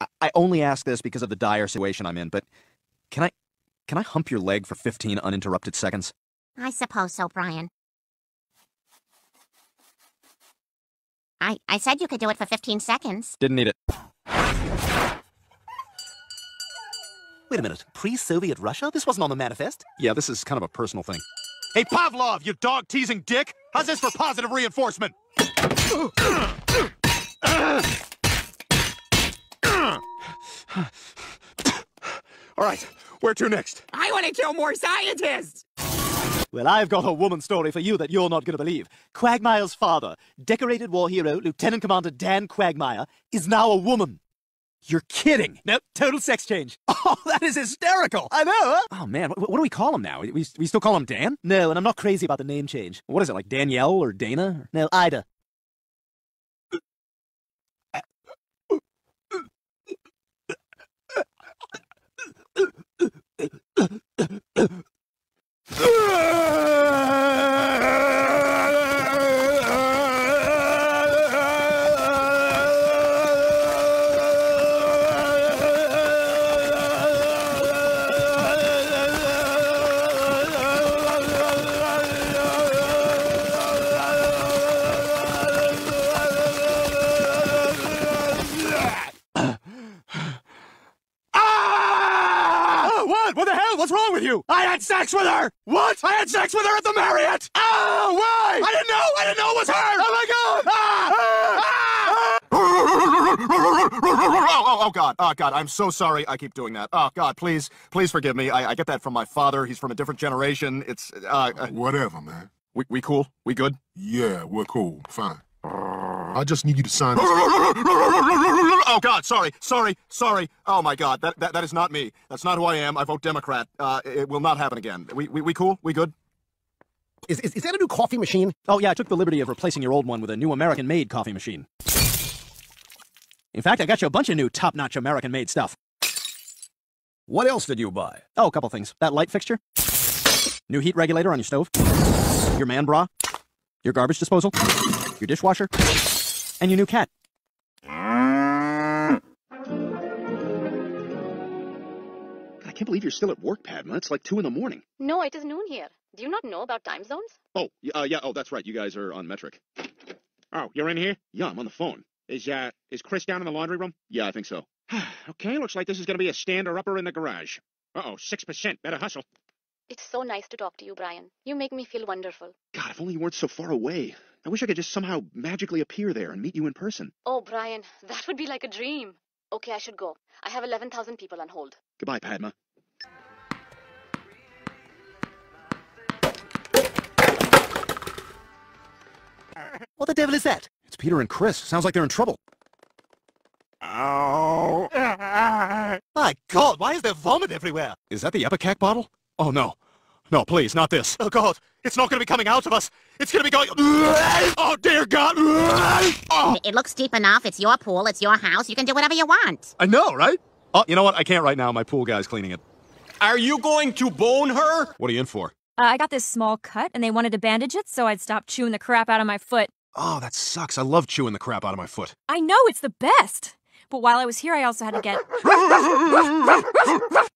I, I only ask this because of the dire situation I'm in, but can I can I hump your leg for 15 uninterrupted seconds? I suppose so, Brian. I, I said you could do it for 15 seconds. Didn't need it. Wait a minute. Pre-Soviet Russia? This wasn't on the manifest. Yeah, this is kind of a personal thing. Hey, Pavlov, you dog-teasing dick! How's this for positive reinforcement? All right, where to next? I want to kill more scientists! Well, I've got a woman story for you that you're not going to believe. Quagmire's father, decorated war hero Lieutenant Commander Dan Quagmire, is now a woman. You're kidding! Nope, total sex change. Oh, that is hysterical! I know, huh? Oh man, what, what do we call him now? We, we still call him Dan? No, and I'm not crazy about the name change. What is it, like Danielle or Dana? No, Ida. Ugh! you? I had sex with her! What? I had sex with her at the Marriott! Oh, why? I didn't know! I didn't know it was her! Oh my god! Ah! Ah! oh, oh, oh, God. Oh, God. I'm so sorry I keep doing that. Oh, God, please, please forgive me. I, I get that from my father. He's from a different generation. It's, uh, uh Whatever, man. we, we cool? We good? Yeah, we're cool. Fine. I just need you to sign this. Oh God, sorry, sorry, sorry. Oh my God, that, that that is not me. That's not who I am. I vote Democrat. Uh, it will not happen again. We we, we cool? We good? Is, is, is that a new coffee machine? Oh yeah, I took the liberty of replacing your old one with a new American-made coffee machine. In fact, I got you a bunch of new top-notch American-made stuff. What else did you buy? Oh, a couple things. That light fixture, new heat regulator on your stove, your man bra, your garbage disposal, your dishwasher, and your new cat. I can't believe you're still at work, Padma. It's like two in the morning. No, it is noon here. Do you not know about time zones? Oh, y- uh, yeah. Oh, that's right. You guys are on metric. Oh, you're in here? Yeah, I'm on the phone. Is uh is Chris down in the laundry room? Yeah, I think so. okay, looks like this is gonna be a stander upper in the garage. Uh oh, six percent. Better hustle. It's so nice to talk to you, Brian. You make me feel wonderful. God, if only you weren't so far away. I wish I could just somehow magically appear there and meet you in person. Oh, Brian, that would be like a dream. Okay, I should go. I have 11,000 people on hold. Goodbye, Padma. What the devil is that? It's Peter and Chris. Sounds like they're in trouble. Oh. My God, why is there vomit everywhere? Is that the ipecac bottle? Oh no. No, please, not this. Oh God, it's not gonna be coming out of us. It's gonna be going. Oh dear God. Oh, It looks deep enough. It's your pool. It's your house. You can do whatever you want. I know, right? Oh, you know what? I can't right now. My pool guy's cleaning it. are you going to bone her? What are you in for? Uh, I got this small cut and they wanted to bandage it, so I'd stop chewing the crap out of my foot. Oh, that sucks. I love chewing the crap out of my foot. I know it's the best! But while I was here, I also had to get.